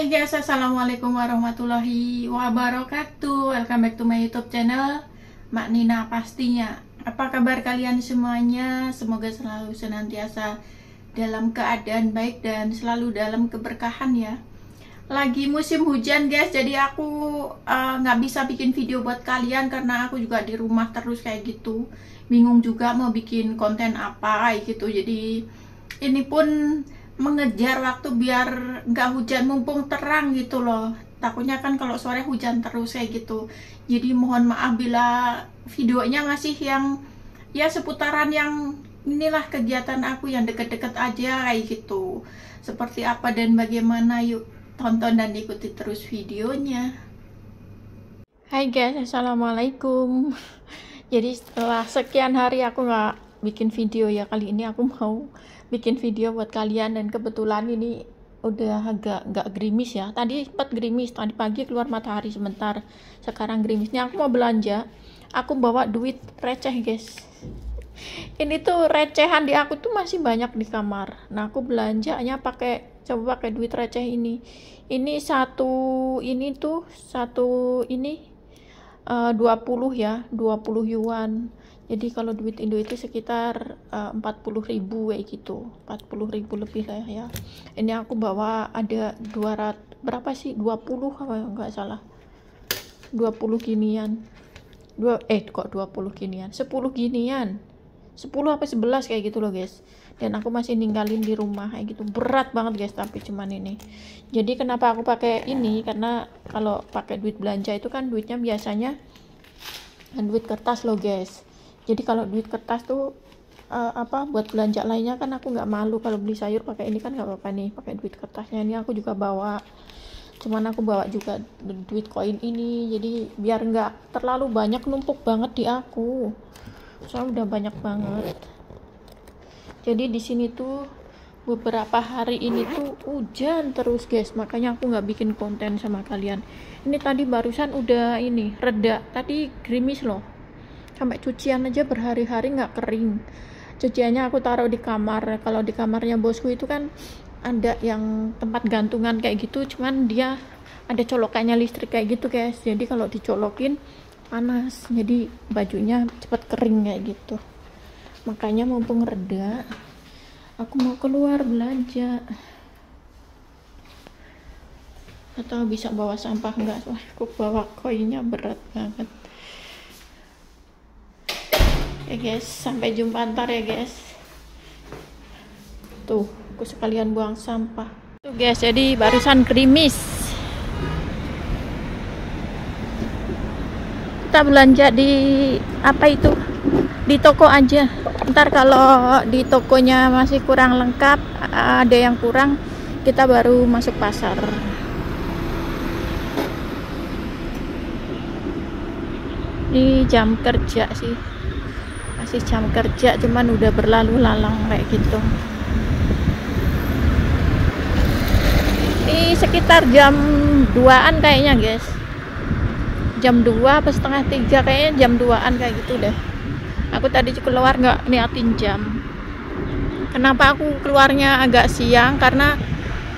Hai guys, Assalamualaikum warahmatullahi wabarakatuh. Welcome back to my youtube channel Mak Nina pastinya. Apa kabar kalian semuanya? Semoga selalu senantiasa dalam keadaan baik dan selalu dalam keberkahan ya. Lagi musim hujan guys, jadi aku eh, nggak uh, bisa bikin video buat kalian Karena aku juga di rumah terus kayak gitu. Bingung juga mau bikin konten apa gitu. Jadi ini pun mengejar waktu biar nggak hujan mumpung terang gitu loh. Takutnya kan kalau sore hujan terus kayak gitu. Jadi mohon maaf bila videonya masih yang ya seputaran yang inilah kegiatan aku yang deket-deket aja kayak gitu. Seperti apa dan bagaimana yuk tonton dan ikuti terus videonya. Hai guys assalamualaikum. Jadi setelah sekian hari aku nggak bikin video ya kali ini aku mau bikin video buat kalian dan kebetulan ini udah agak nggak gerimis ya. Tadi sempat gerimis tadi pagi keluar matahari sebentar. Sekarang gerimisnya aku mau belanja aku bawa duit receh guys. Ini tuh recehan di aku tuh masih banyak di kamar. Nah aku belanjanya pakai coba pakai duit receh ini. Ini satu ini tuh satu ini uh, 20 ya 20 yuan jadi kalau duit Indo itu sekitar eh, empat puluh ribu kayak gitu. empat puluh ribu lebih lah ya. Ini aku bawa ada 200 berapa sih? 20 apa nggak salah. 20 ginian. Dua eh kok 20 ginian? 10 ginian. 10 apa 11 kayak gitu loh guys. Dan aku masih ninggalin di rumah kayak gitu. Berat banget guys tapi cuman ini. Jadi kenapa aku pakai ini? Karena kalau pakai duit belanja itu kan duitnya biasanya duit kertas loh guys jadi kalau duit kertas tuh uh, apa buat belanja lainnya kan aku nggak malu kalau beli sayur pakai ini kan nggak apa-apa nih pakai duit kertasnya ini aku juga bawa. Cuman aku bawa juga duit koin ini jadi biar nggak terlalu banyak numpuk banget di aku. Soalnya udah banyak banget. Jadi di sini tuh beberapa hari ini tuh hujan terus guys. Makanya aku nggak bikin konten sama kalian. Ini tadi barusan udah ini reda. Tadi gerimis loh sampai cucian aja berhari-hari nggak kering. Cuciannya aku taruh di kamar. Kalau di kamarnya bosku itu kan ada yang tempat gantungan kayak gitu cuman dia ada colokannya listrik kayak gitu guys. Jadi kalau dicolokin panas. Jadi bajunya cepat kering kayak gitu. Makanya mumpung reda aku mau keluar belanja. Atau bisa bawa sampah enggak aku bawa koinnya berat banget ya guys. Sampai jumpa ntar ya guys. Tuh aku sekalian buang sampah. Tuh guys jadi barusan krimis kita belanja di apa itu? Di toko aja. Ntar kalau di tokonya masih kurang lengkap ada yang kurang kita baru masuk pasar. Ini jam kerja sih masih jam kerja cuman udah berlalu lalang kayak gitu. Ini sekitar jam 2an kayaknya guys. Jam 2 apa setengah tiga kayaknya jam 2an kayak gitu deh. Aku tadi keluar nggak niatin jam. Kenapa aku keluarnya agak siang? Karena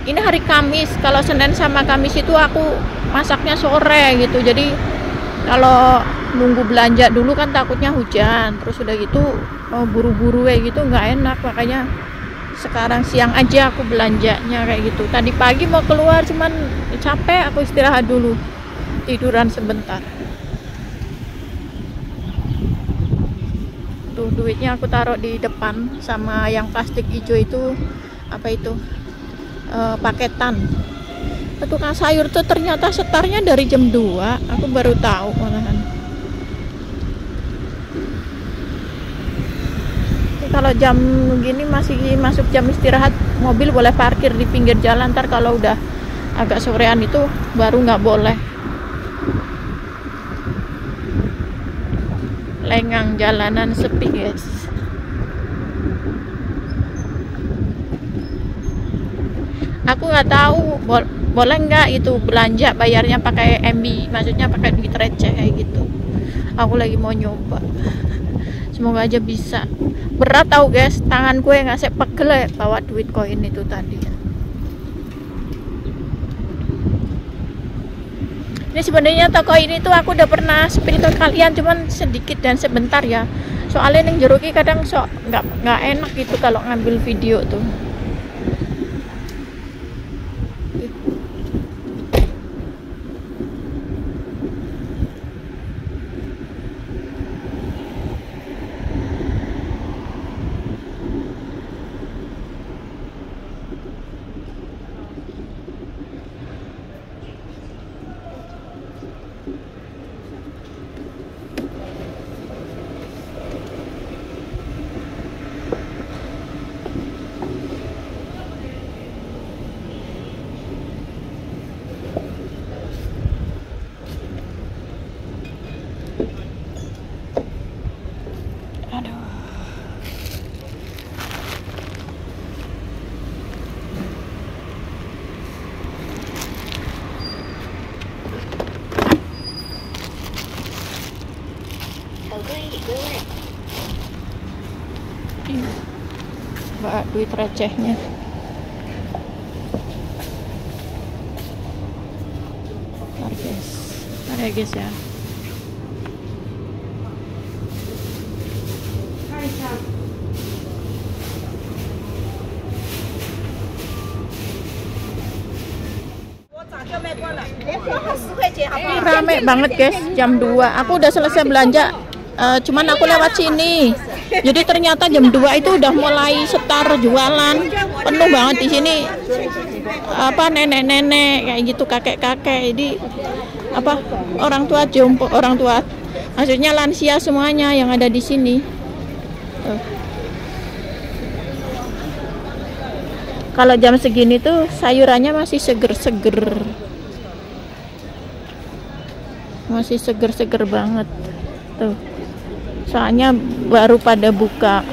ini hari Kamis kalau Senin sama Kamis itu aku masaknya sore gitu. Jadi kalau nunggu belanja dulu kan takutnya hujan. Terus udah gitu mau buru-buru kayak gitu nggak enak. Makanya sekarang siang aja aku belanjanya kayak gitu. Tadi pagi mau keluar cuman capek aku istirahat dulu. Tiduran sebentar. Tuh duitnya aku taruh di depan sama yang plastik hijau itu apa itu e, paketan. Tukang sayur tuh ternyata setarnya dari jam 2 aku baru tahu malahan kalau jam gini masih masuk jam istirahat mobil boleh parkir di pinggir jalan ntar kalau udah agak sorean itu baru nggak boleh. Lengang jalanan sepi guys. Aku nggak tahu bo boleh nggak itu belanja bayarnya pakai MB maksudnya pakai duit receh kayak gitu. Aku lagi mau nyoba semoga aja bisa. Berat tau guys. Tangan gue nggak pegel ya bawa duit koin itu tadi. Ini sebenarnya toko ini tuh aku udah pernah spill ke kalian cuman sedikit dan sebentar ya. Soalnya yang jeruki kadang sok nggak nggak enak gitu kalau ngambil video tuh aduh Mbak duit recehnya. Bentar guys Bentar ya guys ya. Rame banget guys. Jam 2 aku udah selesai belanja. Eh, cuman aku lewat sini jadi ternyata jam 2 itu udah mulai setar jualan. Penuh banget di sini. Apa nenek-nenek kayak gitu kakek-kakek. Jadi apa orang tua jompo orang tua. Maksudnya lansia semuanya yang ada di sini. Tuh. kalau jam segini tuh sayurannya masih seger-seger. Masih seger-seger banget. Tuh soalnya baru pada buka.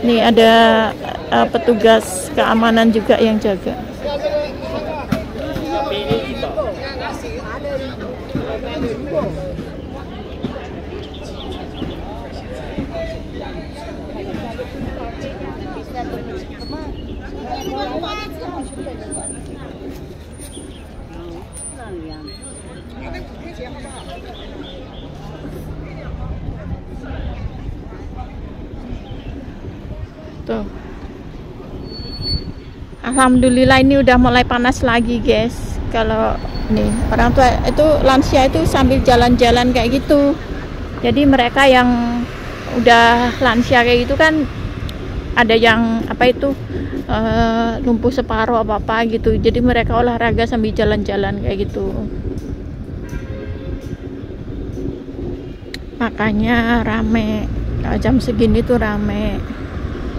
Nih ada uh, petugas keamanan juga yang jaga tuh. Alhamdulillah ini udah mulai panas lagi guys. Kalau nih orang tua itu lansia itu sambil jalan-jalan kayak gitu. Jadi mereka yang udah lansia kayak gitu kan ada yang apa itu eh, lumpuh separuh apa apa gitu. Jadi mereka olahraga sambil jalan-jalan kayak gitu. Makanya rame. Jam segini tuh rame.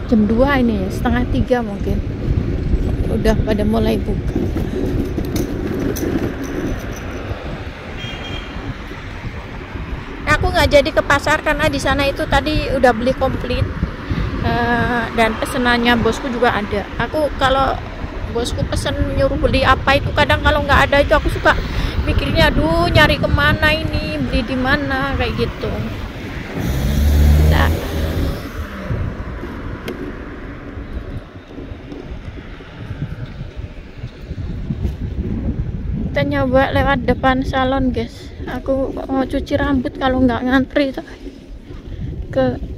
Jam 2 ini setengah tiga mungkin. Udah pada mulai buka. Aku nggak jadi ke pasar karena di sana itu tadi udah beli komplit Eh, dan pesenannya bosku juga ada. Aku kalau bosku pesen nyuruh beli apa itu kadang kalau nggak ada itu aku suka mikirnya aduh nyari ke mana ini beli di mana kayak gitu. Nah, kita nyoba lewat depan salon guys. Aku mau cuci rambut kalau nggak ngantri ke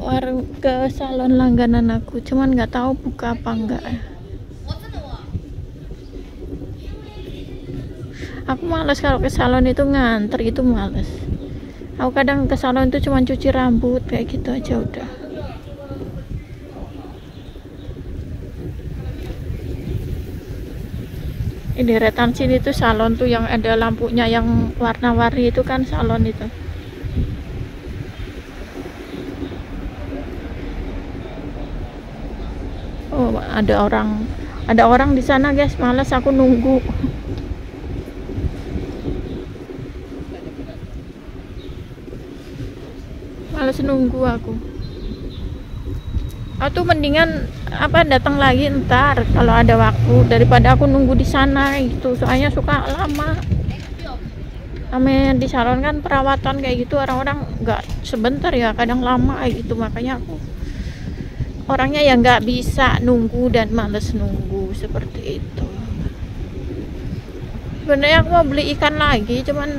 warung ke salon langganan aku. Cuman nggak tahu buka apa enggak aku males kalau ke salon itu ngantri itu males. Aku kadang ke salon itu cuma cuci rambut kayak gitu aja udah. Ini deretan sini tuh salon tuh yang ada lampunya yang warna-warni itu kan salon itu ada orang ada orang di sana guys. Malas aku nunggu. Males nunggu aku. Atau mendingan apa datang lagi ntar kalau ada waktu daripada aku nunggu di sana gitu. Soalnya suka lama. Ame di salon kan perawatan kayak gitu orang-orang nggak sebentar ya kadang lama kayak gitu. Makanya aku orangnya yang nggak bisa nunggu dan males nunggu seperti itu. Sebenarnya aku mau beli ikan lagi cuman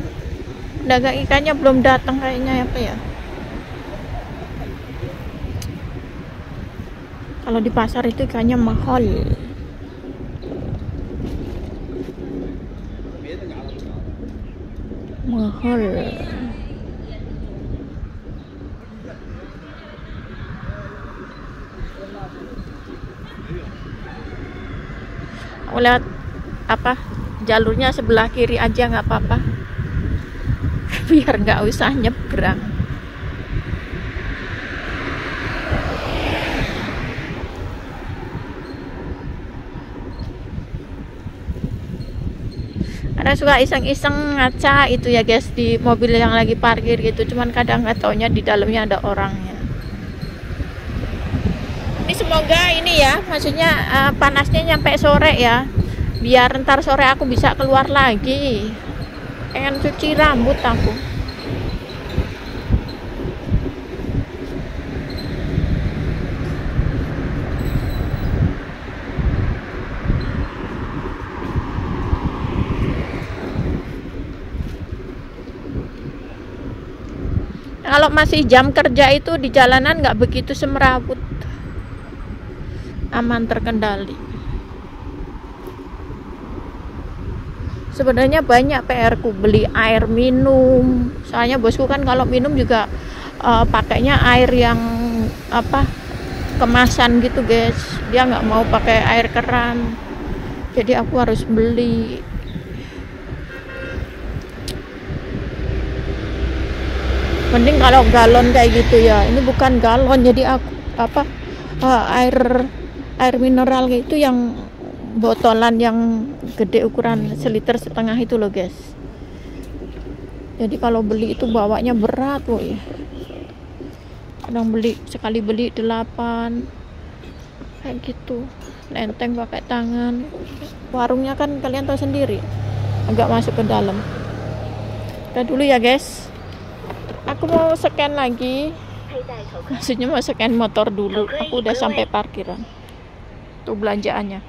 dagang ikannya belum datang kayaknya apa ya? Kalau di pasar itu ikannya mahal. Mahal lihat apa jalurnya sebelah kiri aja nggak apa-apa. Biar nggak usah nyebrang. Ada suka iseng-iseng ngaca itu ya guys di mobil yang lagi parkir gitu. Cuman kadang nggak taunya di dalamnya ada orangnya ini semoga ini ya maksudnya uh, panasnya nyampe sore ya. Biar ntar sore aku bisa keluar lagi. Pengen cuci rambut aku. Kalau masih jam kerja itu di jalanan nggak begitu semerawut aman terkendali. Sebenarnya banyak PR ku beli air minum. Soalnya bosku kan kalau minum juga uh, pakainya air yang apa kemasan gitu guys. Dia nggak mau pakai air keran. Jadi aku harus beli. Mending kalau galon kayak gitu ya. Ini bukan galon jadi aku apa uh, air air mineral itu yang botolan yang gede ukuran seliter setengah itu loh guys. Jadi kalau beli itu bawanya berat loh ya kadang beli sekali beli delapan kayak gitu. Lenteng pakai tangan. Warungnya kan kalian tahu sendiri agak masuk ke dalam. Kita dulu ya guys. Aku mau scan lagi. Maksudnya mau scan motor dulu. Aku udah sampai parkiran belanjaannya